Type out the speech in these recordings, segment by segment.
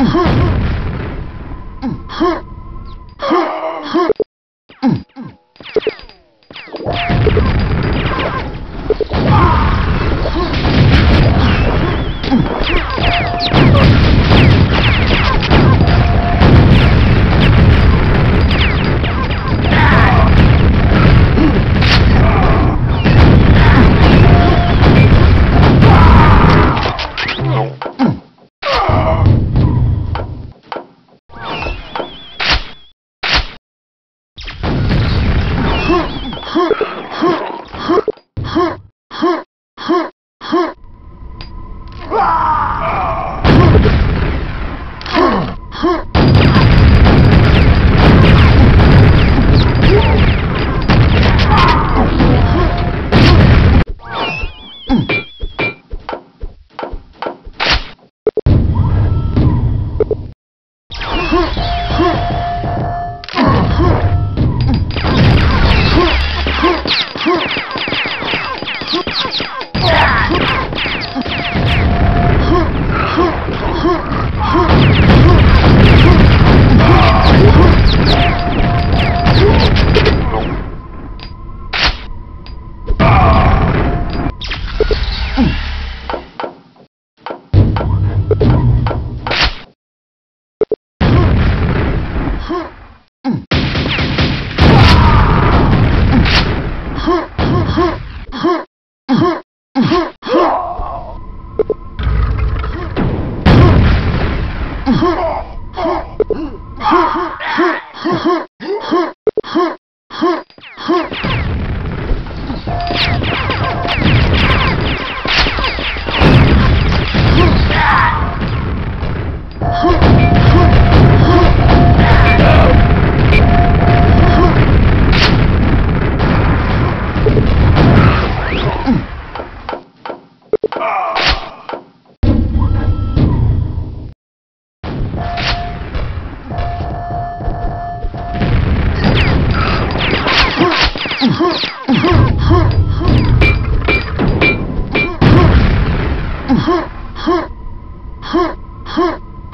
Mm-hmm. mm-hmm.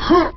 Huh.